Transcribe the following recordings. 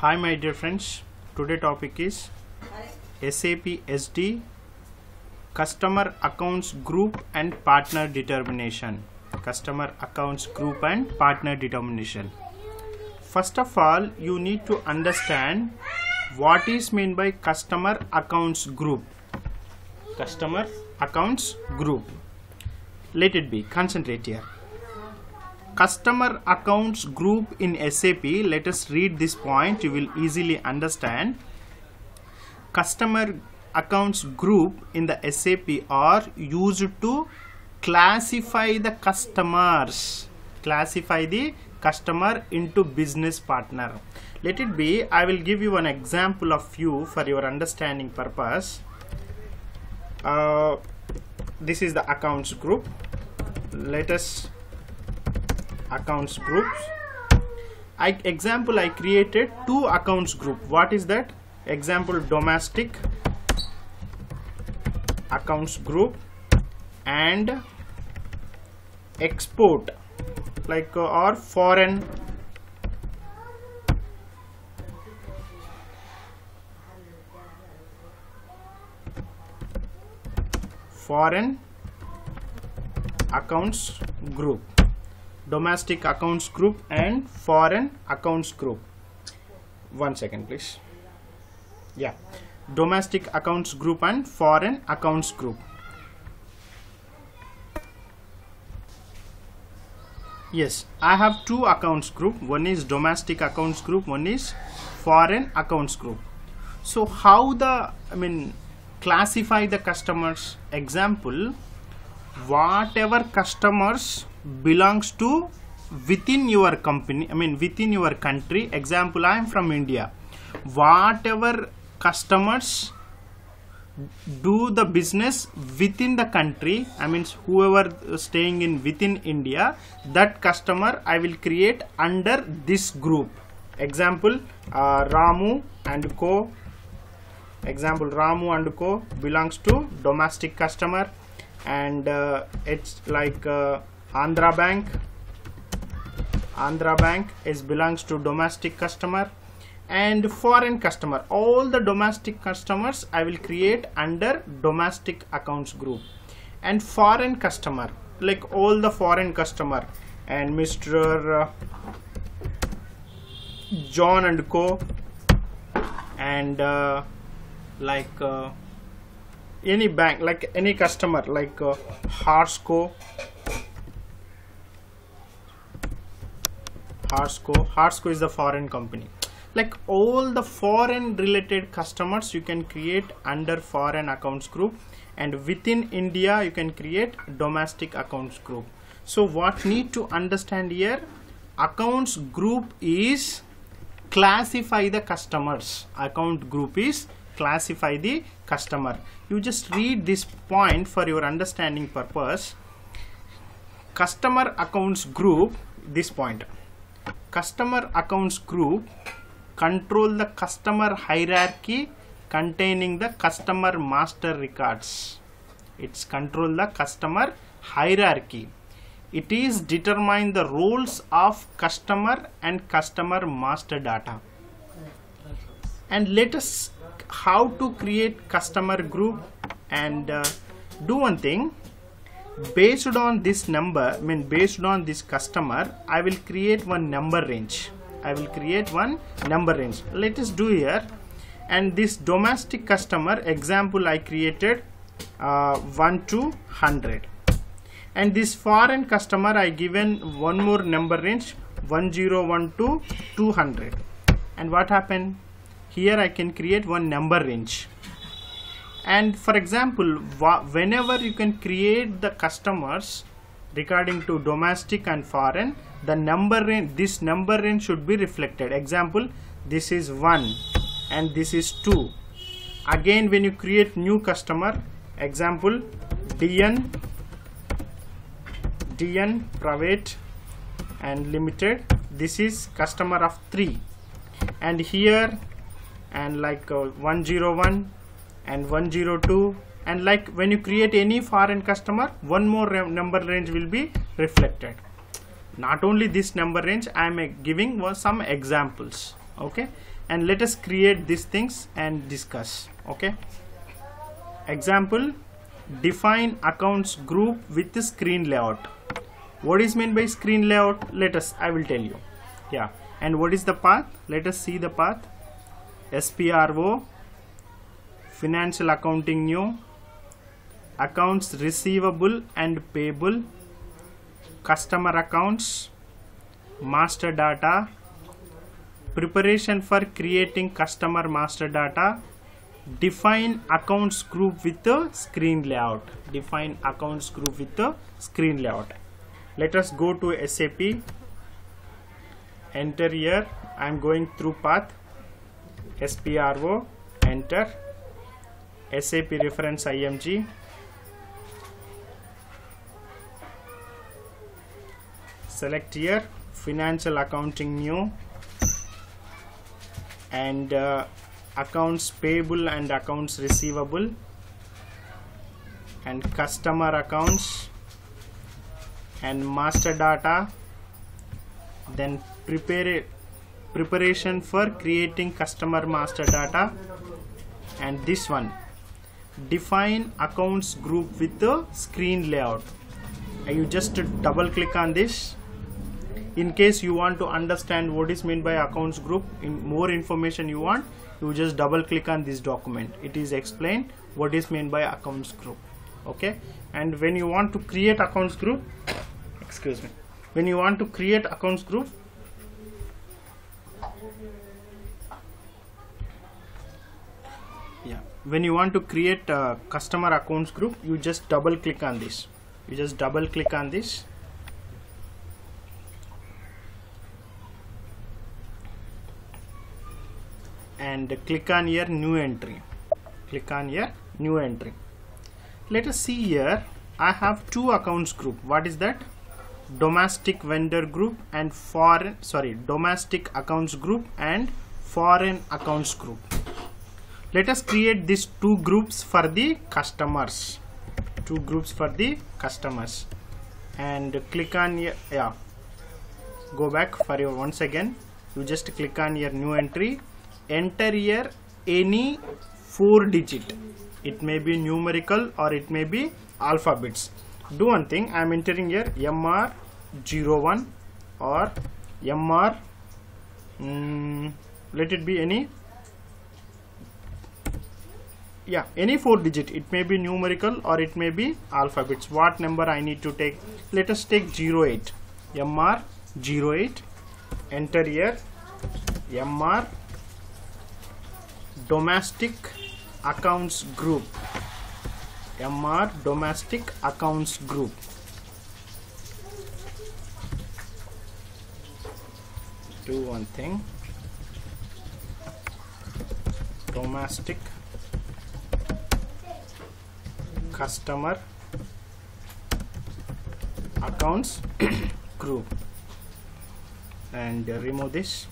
Hi my dear friends, today topic is SAP SD Customer Accounts Group and Partner Determination. Customer Accounts Group and Partner Determination. First of all, you need to understand what is meant by Customer Accounts Group. Customer Accounts Group. Let it be, concentrate here customer accounts group in SAP let us read this point you will easily understand. Customer accounts group in the SAP are used to classify the customers classify the customer into business partner. Let it be I will give you an example of few for your understanding purpose. Uh, this is the accounts group. Let us accounts groups. I example I created two accounts group. What is that? Example domestic accounts group and export. Like uh, or foreign foreign accounts group domestic accounts group and foreign accounts group. One second please. Yeah. Domestic accounts group and foreign accounts group. Yes i have two accounts group. One is domestic accounts group one is foreign accounts group. So how the i mean classify the customers? Example whatever customers belongs to within your company i mean within your country. Example i am from india. Whatever customers do the business within the country i mean whoever staying in within india that customer i will create under this group. Example uh, ramu and co. Example ramu and co. belongs to domestic customer. And uh, it's like uh, Andhra Bank. Andhra Bank is belongs to domestic customer and foreign customer. All the domestic customers I will create under domestic accounts group. And foreign customer like all the foreign customer and Mr. Uh, John and Co. And uh, like uh, any bank like any customer like uh, Harsco Harsco. Harsco is the foreign company. Like all the foreign related customers you can create under foreign accounts group and within India you can create domestic accounts group. So what need to understand here? Accounts group is classify the customers. Account group is classify the customer. You just read this point for your understanding purpose. Customer accounts group this point customer accounts group control the customer hierarchy containing the customer master records. It's control the customer hierarchy. It is determine the roles of customer and customer master data. And let us how to create customer group and uh, do one thing based on this number I mean based on this customer I will create one number range. I will create one number range. Let us do here. And this domestic customer example I created uh, 1 to 100 and this foreign customer I given one more number range 101 to 200 and what happened? Here I can create one number range and for example whenever you can create the customers regarding to domestic and foreign the number range this number range should be reflected. Example this is 1 and this is 2 again when you create new customer example dn dn private and limited this is customer of 3 and here and like uh, 101 and 102 and like when you create any foreign customer one more number range will be reflected. Not only this number range i am giving some examples okay? And let us create these things and discuss okay? Example define accounts group with the screen layout. What is meant by screen layout? Let us i will tell you. Yeah. And what is the path? Let us see the path. Spro financial accounting new accounts receivable and payable customer accounts master data preparation for creating customer master data define accounts group with the screen layout define accounts group with the screen layout. Let us go to sap enter here. I am going through path spro enter sap reference img select here financial accounting new. And uh, accounts payable and accounts receivable. And customer accounts. And master data. Then prepare preparation for creating customer master data. And this one define accounts group with the screen layout. And you just double click on this. In case you want to understand what is meant by accounts group in more information you want you just double click on this document. It is explained what is meant by accounts group. Okay? And when you want to create accounts group excuse me when you want to create accounts group when you want to create a customer accounts group you just double click on this. You just double click on this. And click on here new entry. Click on here new entry. Let us see here. I have two accounts group. What is that? Domestic vendor group and foreign sorry domestic accounts group and foreign accounts group let us create these two groups for the customers. Two groups for the customers. And click on yeah. Go back for your once again. You just click on your new entry. Enter here any four digit. It may be numerical or it may be alphabets. Do one thing. I am entering here mr01 or mr mm, let it be any yeah any four digit. It may be numerical or it may be alphabets. What number i need to take? Let us take 08 mr 08 enter here. Mr domestic accounts group. Mr domestic accounts group. Do one thing. Domestic customer accounts group and remove this.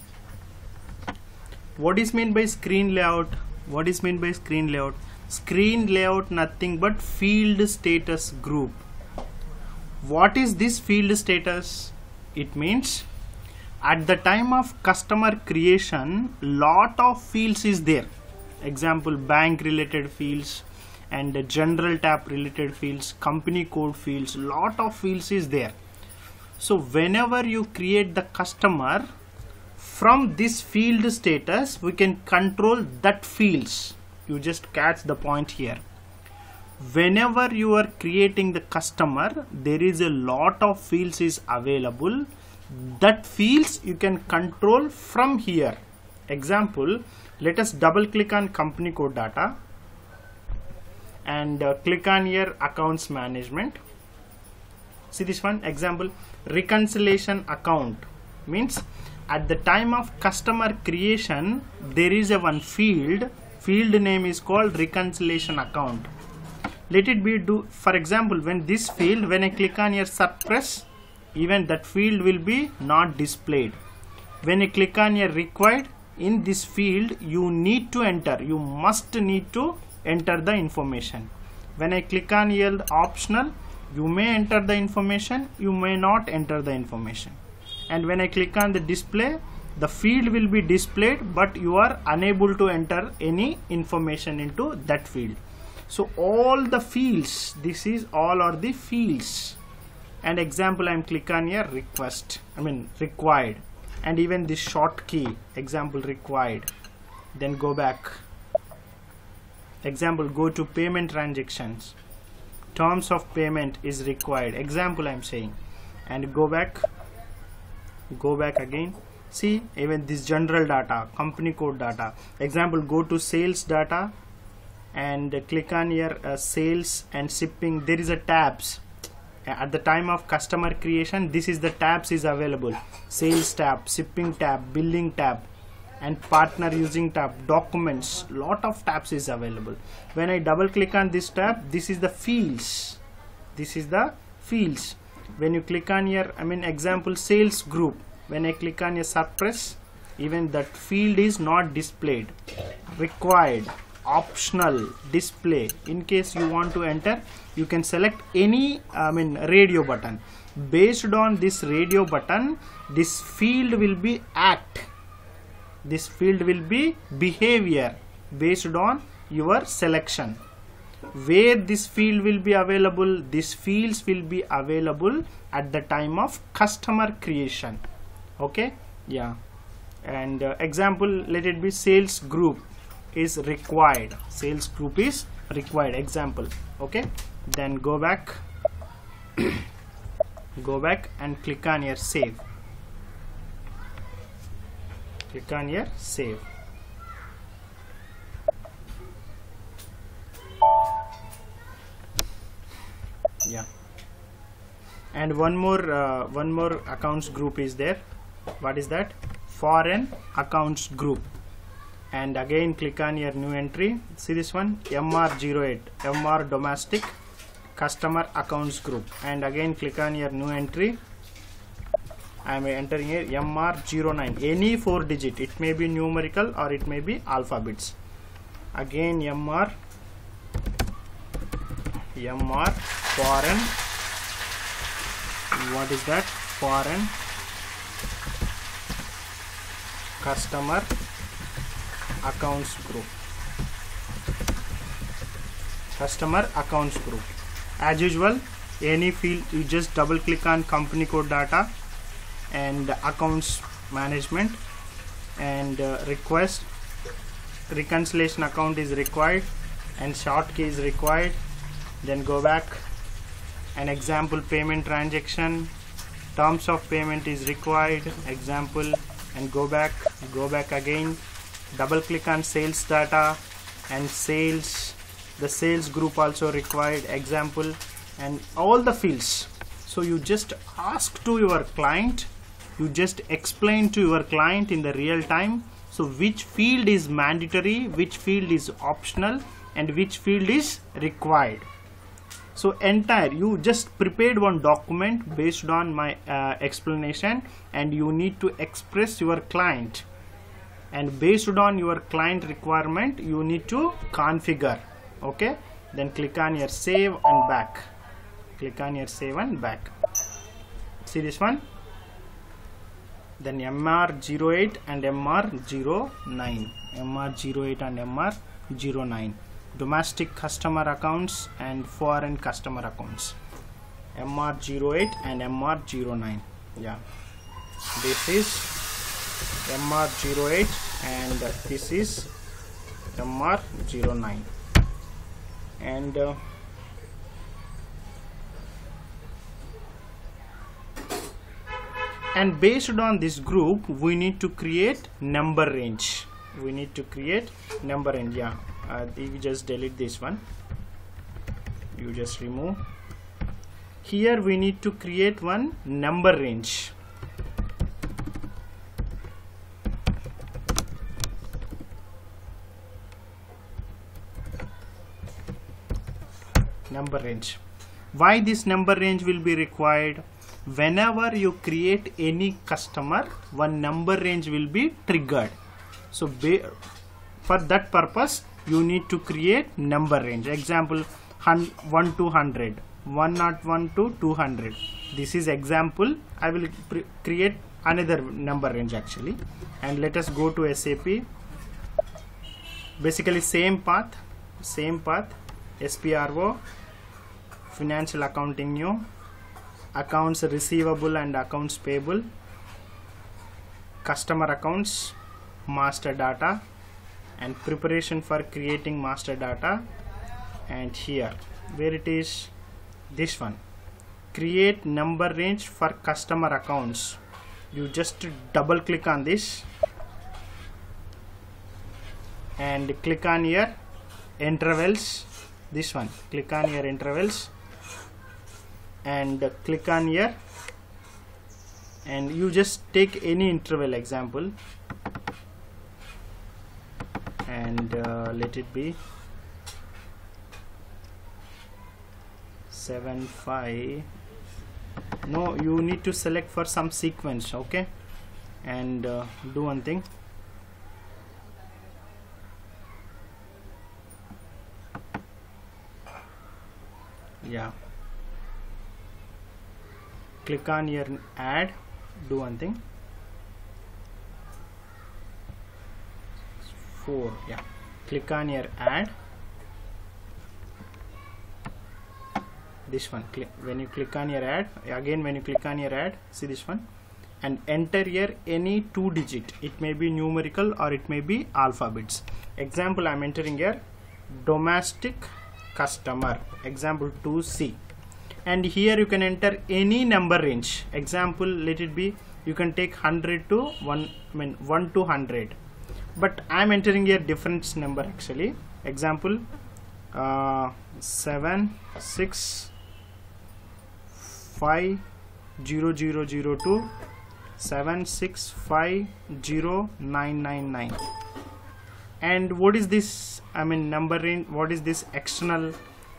What is meant by screen layout? What is meant by screen layout? Screen layout nothing but field status group. What is this field status? It means at the time of customer creation lot of fields is there. Example bank related fields and the general tab related fields company code fields lot of fields is there. So whenever you create the customer from this field status we can control that fields. You just catch the point here. Whenever you are creating the customer there is a lot of fields is available. That fields you can control from here. Example let us double click on company code data and uh, click on your accounts management. See this one example reconciliation account. Means at the time of customer creation there is a one field. Field name is called reconciliation account. Let it be do for example when this field when i click on your suppress even that field will be not displayed. When you click on your required in this field you need to enter. You must need to enter the information. When i click on here optional you may enter the information you may not enter the information. And when i click on the display the field will be displayed but you are unable to enter any information into that field. So all the fields this is all are the fields. And example i'm click on here request i mean required. And even this short key example required. Then go back example go to payment transactions. Terms of payment is required. Example i'm saying. And go back. Go back again. See even this general data company code data. Example go to sales data and click on here uh, sales and shipping. There is a tabs. At the time of customer creation this is the tabs is available. Sales tab shipping tab billing tab and partner using tab documents. Lot of tabs is available. When i double click on this tab this is the fields. This is the fields. When you click on here i mean example sales group. When i click on a suppress even that field is not displayed. Required. Optional display. In case you want to enter you can select any i mean radio button. Based on this radio button this field will be act this field will be behavior based on your selection. Where this field will be available these fields will be available at the time of customer creation. Okay? Yeah. And uh, example let it be sales group is required. Sales group is required. Example. Okay? Then go back. Go back and click on here save click on here save. Yeah. And one more uh, one more accounts group is there. What is that? Foreign accounts group. And again click on your new entry. See this one? Mr08 mr domestic customer accounts group. And again click on your new entry I am entering here MR09 any four digit. It may be numerical or it may be alphabets. Again MR MR foreign. What is that? Foreign. Customer. Accounts group. Customer accounts group. As usual any field you just double click on company code data and accounts management and uh, request reconciliation account is required and short key is required. Then go back an example payment transaction terms of payment is required example and go back go back again. Double click on sales data and sales the sales group also required example and all the fields. So you just ask to your client you just explain to your client in the real time. So which field is mandatory which field is optional and which field is required. So entire you just prepared one document based on my uh, explanation and you need to express your client. And based on your client requirement you need to configure. Okay? Then click on your save and back. Click on your save and back. See this one then mr08 and mr09 mr08 and mr09 domestic customer accounts and foreign customer accounts. Mr08 and mr09 yeah. This is mr08 and this is mr09 and uh, and based on this group we need to create number range. We need to create number range yeah. Uh, you just delete this one. You just remove. Here we need to create one number range. Number range. Why this number range will be required whenever you create any customer one number range will be triggered. So for that purpose you need to create number range. Example 1 to 100 101 to 200 this is example. I will create another number range actually. And let us go to SAP basically same path same path. SPRO financial accounting new accounts receivable and accounts payable customer accounts master data and preparation for creating master data. And here where it is? This one. Create number range for customer accounts. You just double click on this and click on here intervals. This one. Click on here intervals and click on here. And you just take any interval example. And uh, let it be 7 5 no you need to select for some sequence okay? And uh, do one thing. Yeah click on your add do one thing. 4 yeah. Click on your add. This one click when you click on your add again when you click on your add see this one. And enter here any two digit. It may be numerical or it may be alphabets. Example i'm entering here domestic customer. Example 2c and here you can enter any number range. Example let it be you can take 100 to 1 I mean 1 to 100 but I'm entering here different number actually. Example uh, 7 6 5 0 0 0 2 7 6 5 0 9 9 9 and what is this I mean number range what is this external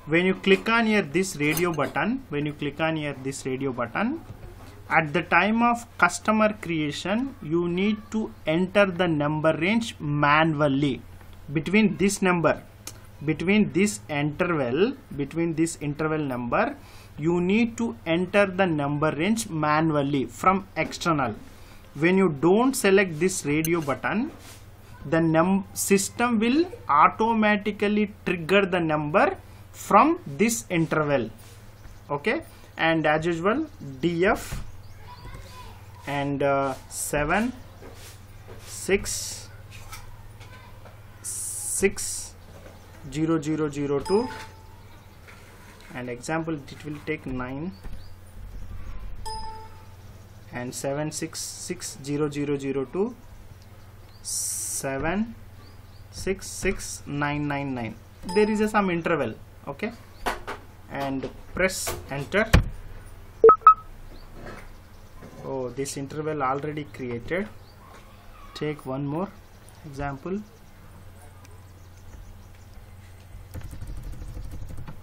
when you click on here this radio button when you click on here this radio button at the time of customer creation you need to enter the number range manually. Between this number between this interval between this interval number you need to enter the number range manually from external. When you don't select this radio button the num system will automatically trigger the number from this interval. Okay? And as usual df and uh, 7 6 6 0 0 0 2 and example it will take 9 and 7 6 6 0 0 0 2 7 6 6 9 9 9 there is a some interval okay. And press enter. Oh this interval already created. Take one more example.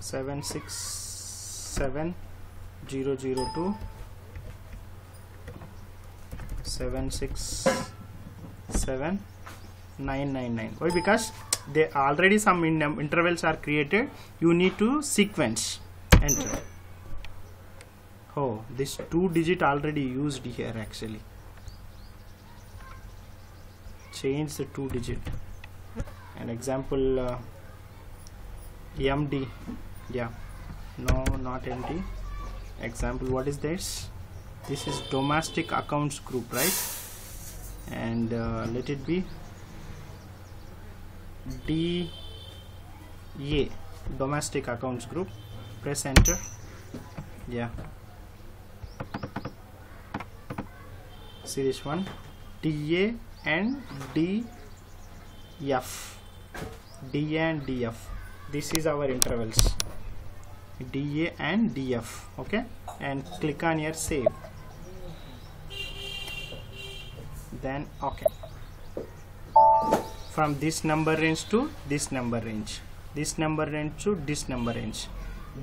7 6 7 0 0 2 7 6 7 999 why? Because they already some in intervals are created. You need to sequence. Enter. Oh this two digit already used here actually. Change the two digit an example uh, md yeah. No not md example what is this? This is domestic accounts group right? And uh, let it be DA domestic accounts group press enter. Yeah. This one DA and DF DA and DF this is our intervals. DA and DF okay? And click on here save. Then okay from this number range to this number range. This number range to this number range.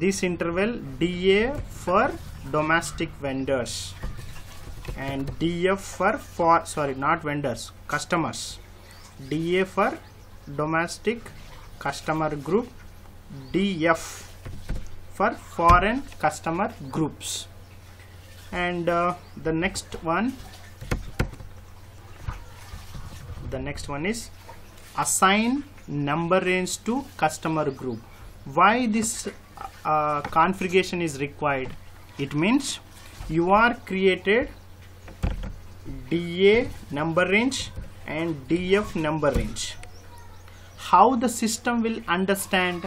This interval DA for domestic vendors and DF for for sorry not vendors customers. DA for domestic customer group DF for foreign customer groups. And uh, the next one the next one is assign number range to customer group. Why this uh, configuration is required? It means you are created DA number range and DF number range. How the system will understand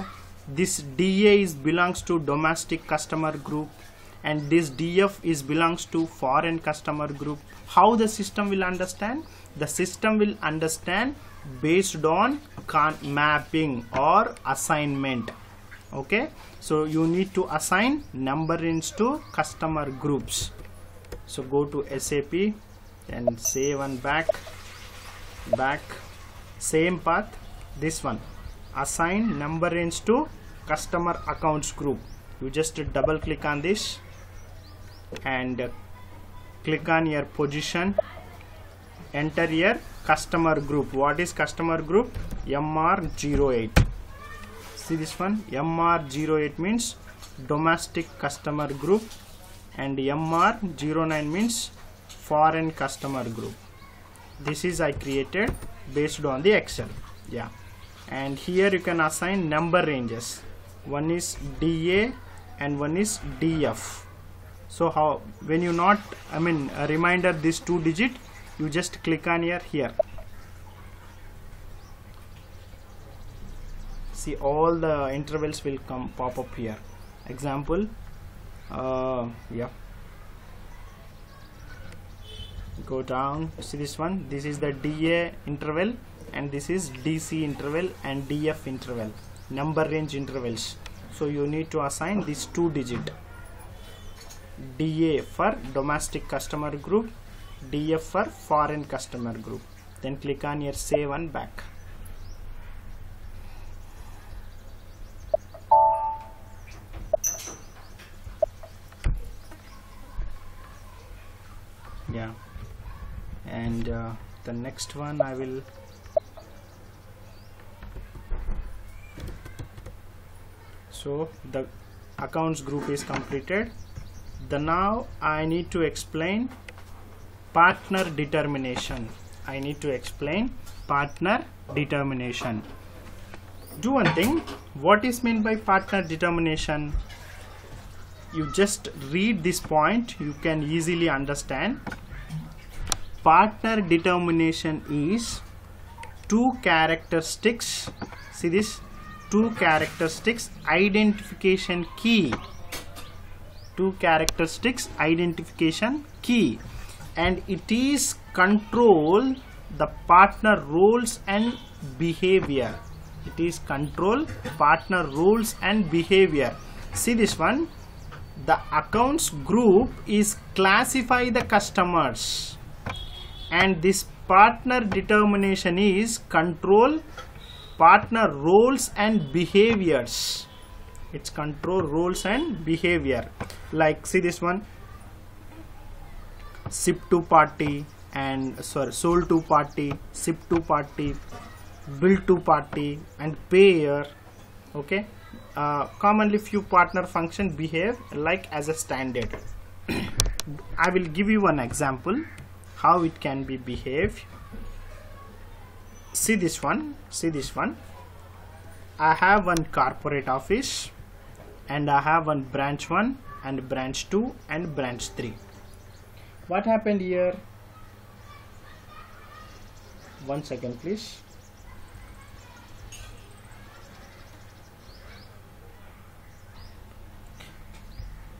this DA is belongs to domestic customer group and this DF is belongs to foreign customer group? How the system will understand? The system will understand based on mapping or assignment. Okay? So you need to assign number range to customer groups. So go to SAP and save and back back same path this one. Assign number range to customer accounts group. You just double click on this and click on your position. Enter your customer group. What is customer group? Mr08 see this one? Mr08 means domestic customer group and mr09 means foreign customer group. This is i created based on the excel. Yeah. And here you can assign number ranges. One is da and one is df so how when you not i mean a reminder this two digit you just click on here here. See all the intervals will come pop up here. Example uh, yeah. Go down see this one? This is the DA interval and this is DC interval and DF interval. Number range intervals. So you need to assign these two digit. DA for domestic customer group DF for foreign customer group. Then click on your save and back. Yeah. And uh, the next one I will so the accounts group is completed. The now I need to explain partner determination. I need to explain partner determination. Do one thing. What is meant by partner determination? You just read this point. You can easily understand. Partner determination is two characteristics. See this? Two characteristics identification key. Two characteristics identification key and it is control the partner roles and behavior. It is control partner roles and behavior. See this one. The accounts group is classify the customers. And this partner determination is control partner roles and behaviors. Its control roles and behavior. Like see this one ship to party and sorry sold to party ship to party bill to party and payer okay? Uh, commonly few partner function behave like as a standard. I will give you one example how it can be behaved. See this one see this one. I have one corporate office and I have one branch 1 and branch 2 and branch 3 what happened here? One second please.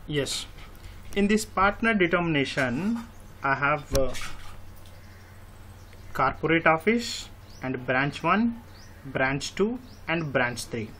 Yes. In this partner determination I have uh, corporate office and branch 1 branch 2 and branch 3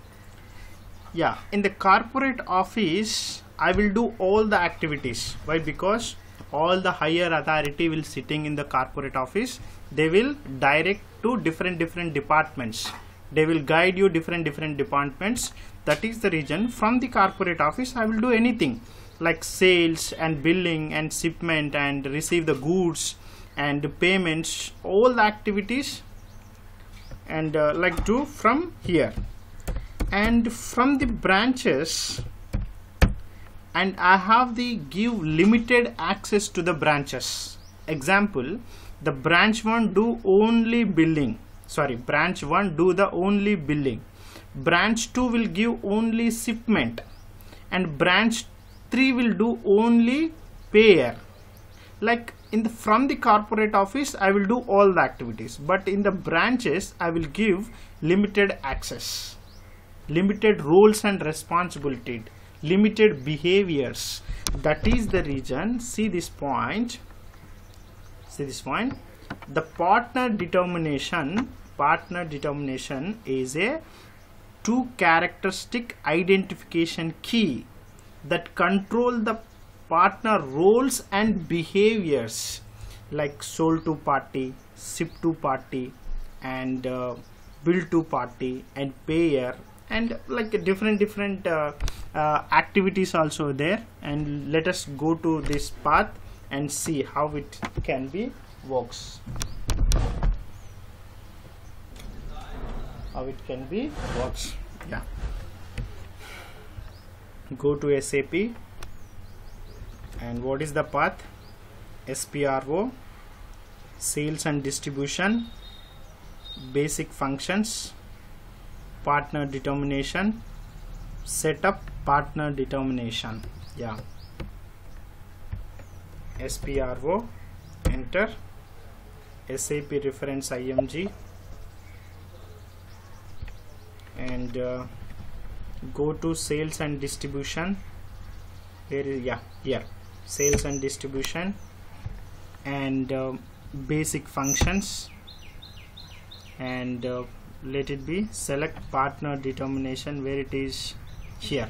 yeah in the corporate office I will do all the activities. Why? Because all the higher authority will sitting in the corporate office. They will direct to different different departments. They will guide you different different departments. That is the reason from the corporate office I will do anything like sales and billing and shipment and receive the goods and payments all the activities and uh, like do from here. And from the branches and I have the give limited access to the branches. Example the branch 1 do only billing. Sorry branch 1 do the only billing. Branch 2 will give only shipment. And branch 3 will do only payer. Like in the from the corporate office i will do all the activities. But in the branches i will give limited access. Limited roles and responsibility limited behaviors. That is the reason see this point see this point. The partner determination partner determination is a two characteristic identification key that control the partner roles and behaviors like sold to party ship to party and uh, bill to party and payer and like different different uh, uh, activities also there. And let us go to this path and see how it can be works. How it can be works. Yeah. Go to SAP and what is the path? SPRO sales and distribution. Basic functions partner determination setup partner determination. Yeah. SPRO enter. SAP reference IMG and uh, go to sales and distribution. Here is yeah here. Sales and distribution. And uh, basic functions. And uh, let it be. Select partner determination where it is here.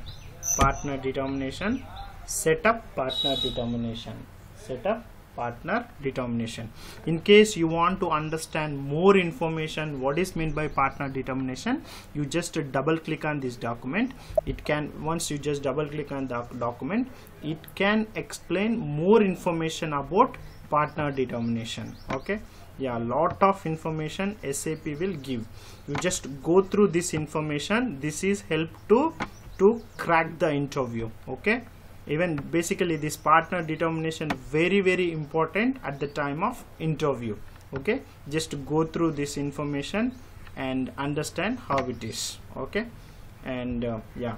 Partner determination. Setup partner determination. Setup partner determination. In case you want to understand more information what is meant by partner determination you just double click on this document. It can once you just double click on the document it can explain more information about partner determination. Okay yeah lot of information sap will give. You just go through this information. This is help to to crack the interview okay? Even basically this partner determination very very important at the time of interview okay? Just go through this information and understand how it is okay? And uh, yeah.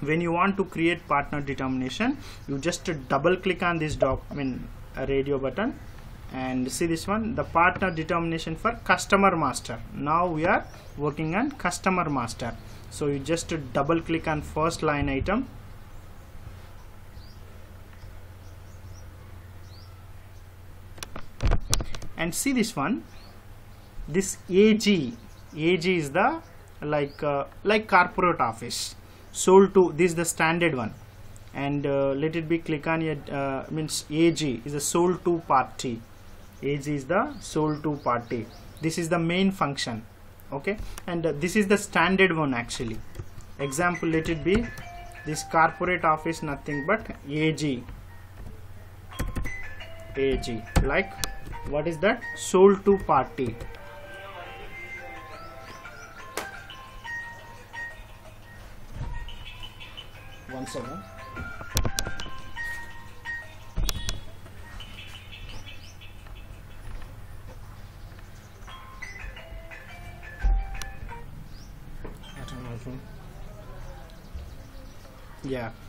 When you want to create partner determination you just double click on this document uh, radio button and see this one the partner determination for customer master. Now we are working on customer master. So you just double click on first line item. And see this one this AG AG is the like uh, like corporate office. Sold to this is the standard one. And uh, let it be click on it uh, means AG is a sold to party AG is the sold to party. This is the main function okay? And uh, this is the standard one actually. Example let it be this corporate office nothing but AG AG like what is that? Sold to party. One second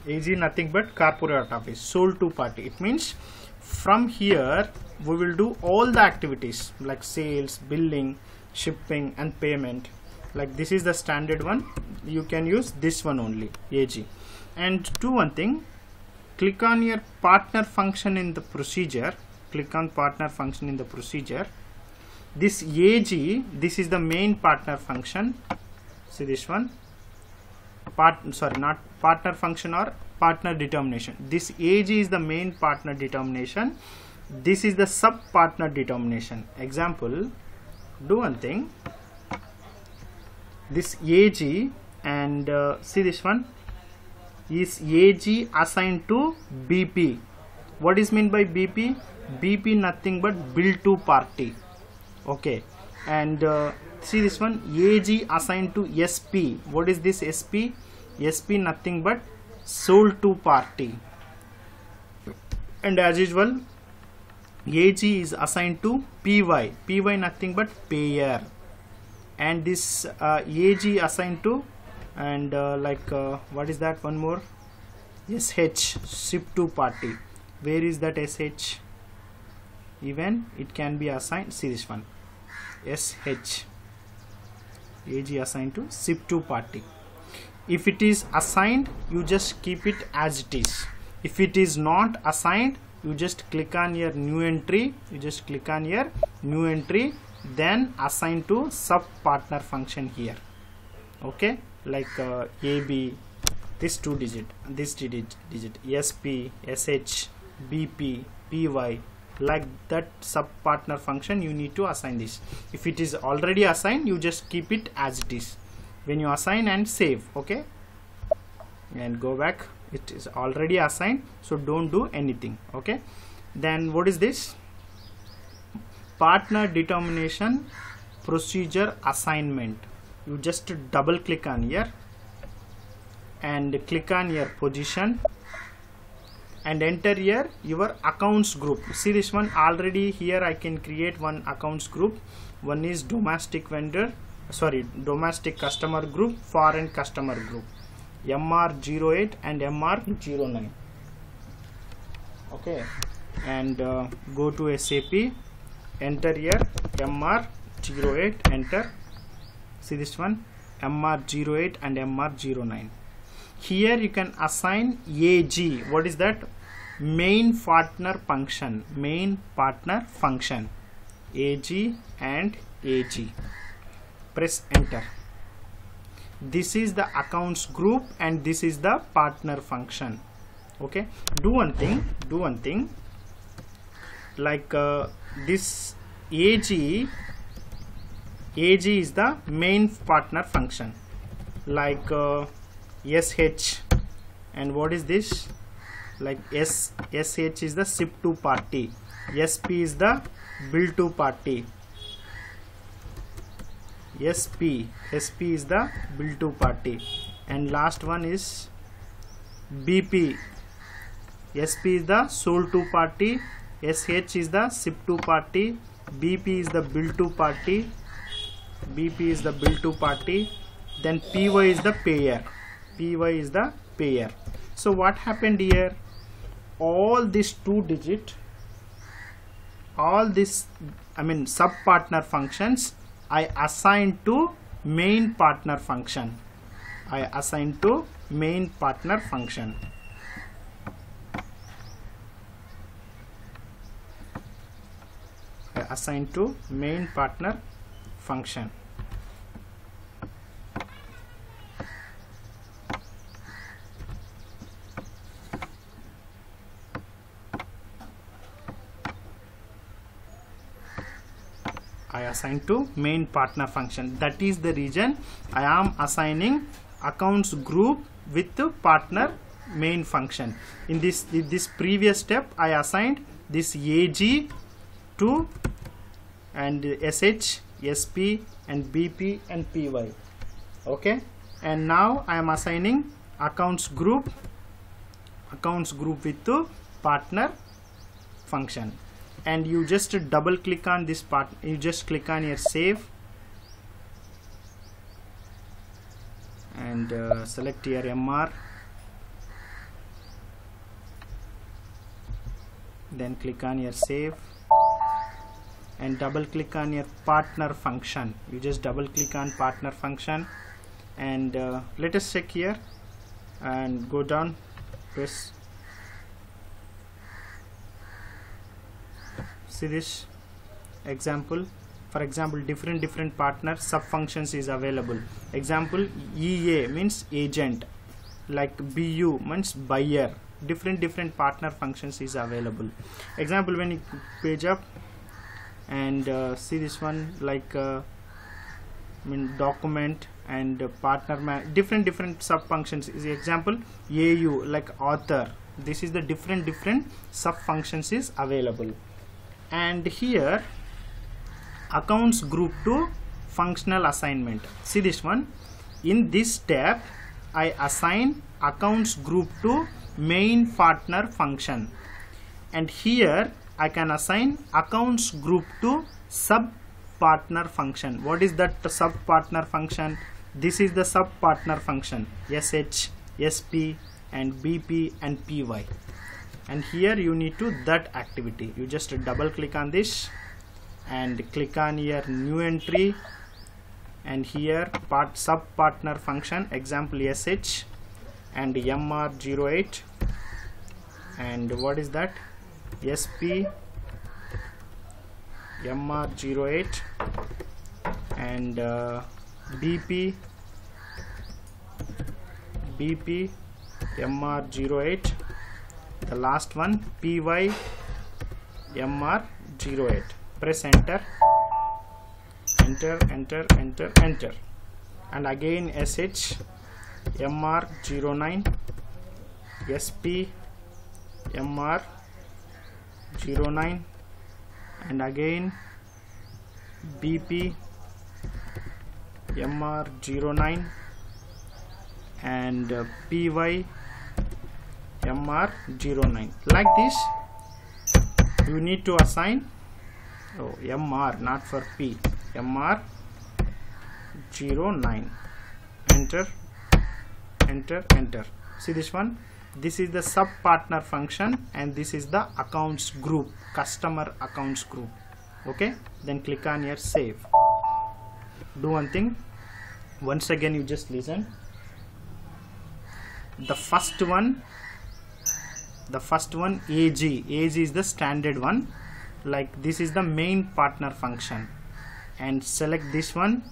AG nothing but corporate office sold to party. It means from here we will do all the activities like sales billing shipping and payment. Like this is the standard one. You can use this one only AG and do one thing. Click on your partner function in the procedure. Click on partner function in the procedure. This AG this is the main partner function. See this one part sorry not partner function or partner determination. This AG is the main partner determination. This is the sub partner determination. Example do one thing. This AG and uh, see this one. Is AG assigned to BP what is meant by BP BP nothing but bill to party. Okay. And uh, see this one AG assigned to SP what is this SP SP nothing but sold to party and as usual AG is assigned to PY. PY nothing but payer. And this uh, AG assigned to and uh, like uh, what is that one more SH ship to party. Where is that SH? Even it can be assigned. See this one SH. AG assigned to ship to party. If it is assigned, you just keep it as it is. If it is not assigned, you just click on your new entry you just click on your new entry then assign to sub partner function here okay like uh, AB this two digit this digit, digit SP SH BP PY like that sub partner function you need to assign this. If it is already assigned you just keep it as it is. When you assign and save okay? And go back it is already assigned so don't do anything okay? Then what is this? Partner determination procedure assignment. You just double click on here and click on your position and enter here your accounts group. See this one? Already here I can create one accounts group. One is domestic vendor sorry domestic customer group foreign customer group. MR08 and MR09 okay. And uh, go to SAP enter here MR08 enter. See this one? MR08 and MR09 here you can assign AG what is that? Main partner function. Main partner function. AG and AG press enter. This is the accounts group and this is the partner function. Okay? Do one thing do one thing. Like uh, this AG AG is the main partner function. Like uh, SH and what is this? Like S SH is the ship to party. SP is the bill to party. SP SP is the bill to party. And last one is BP SP is the sold to party. SH is the ship to party. BP is the bill to party. BP is the bill to party. Then PY is the payer PY is the payer. So what happened here? All these two digit all this I mean sub partner functions I assign to main partner function. I assign to main partner function. I assign to main partner function I assign to main partner function. That is the reason I am assigning accounts group with the partner main function. In this in this previous step I assigned this AG to and SH SP and BP and PY okay? And now I am assigning accounts group accounts group with the partner function and you just double click on this part. You just click on your save. And uh, select your MR then click on your save. And double click on your partner function. You just double click on partner function. And uh, let us check here. And go down. Press see this example for example different different partner sub functions is available. Example ea means agent like bu means buyer. Different different partner functions is available. Example when you page up and uh, see this one like uh, I mean document and uh, partner man different different sub functions is example AU like author. This is the different different sub functions is available and here accounts group to functional assignment see this one in this step I assign accounts group to main partner function and here I can assign accounts group to sub partner function. What is that sub partner function? This is the sub partner function SH, SP and BP and PY. And here you need to that activity. You just double click on this and click on your new entry. And here part sub partner function example sh and mr08 and what is that? Sp mr08 and uh, bp bp mr08 the last one py mr08 press enter. Enter enter enter enter. And again sh mr09 sp mr09 and again bp mr09 and uh, py mr09 like this you need to assign oh mr not for p mr 09 enter enter enter. See this one? This is the sub partner function and this is the accounts group customer accounts group. Okay? Then click on here save. Do one thing. Once again you just listen. The first one the first one ag ag is the standard one. Like this is the main partner function. And select this one.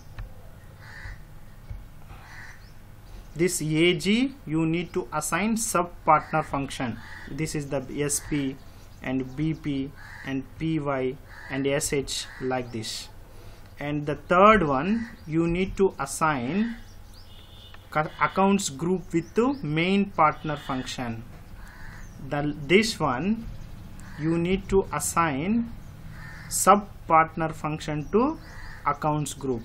This ag you need to assign sub partner function. This is the sp and bp and py and sh like this. And the third one you need to assign accounts group with the main partner function the this one you need to assign sub partner function to accounts group.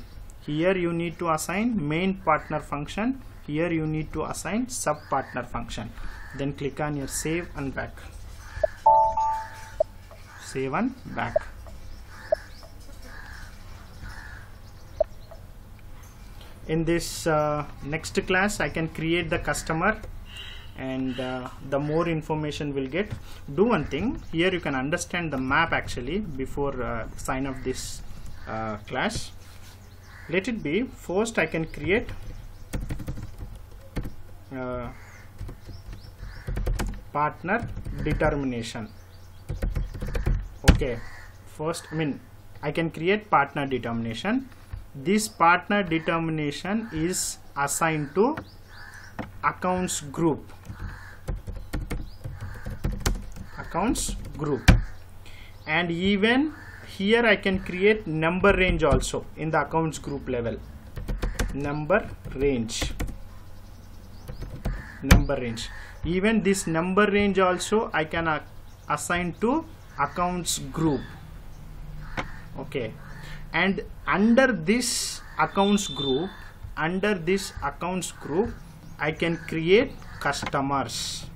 Here you need to assign main partner function. Here you need to assign sub partner function. Then click on your save and back. Save and back. In this uh, next class I can create the customer and uh, the more information we'll get do one thing. Here you can understand the map actually before uh, sign up this uh, class. Let it be first I can create uh, partner determination. Okay first I mean I can create partner determination. This partner determination is assigned to accounts group accounts group. And even here I can create number range also in the accounts group level. Number range. Number range. Even this number range also I can assign to accounts group. Okay. And under this accounts group under this accounts group I can create customers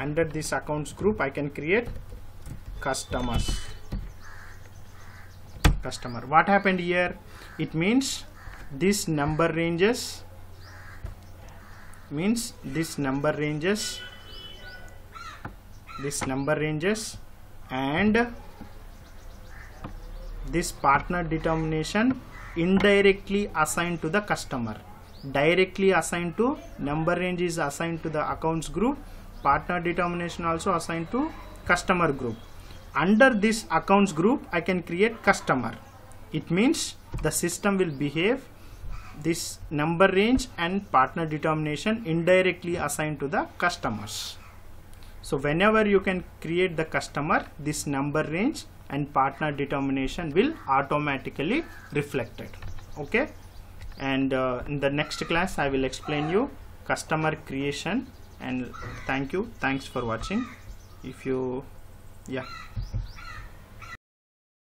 under this accounts group I can create customers. Customer. What happened here? It means this number ranges means this number ranges this number ranges and this partner determination indirectly assigned to the customer. Directly assigned to number range is assigned to the accounts group partner determination also assigned to customer group. Under this accounts group I can create customer. It means the system will behave this number range and partner determination indirectly assigned to the customers. So whenever you can create the customer this number range and partner determination will automatically reflected. Okay? And uh, in the next class I will explain you customer creation and thank you. Thanks for watching. If you yeah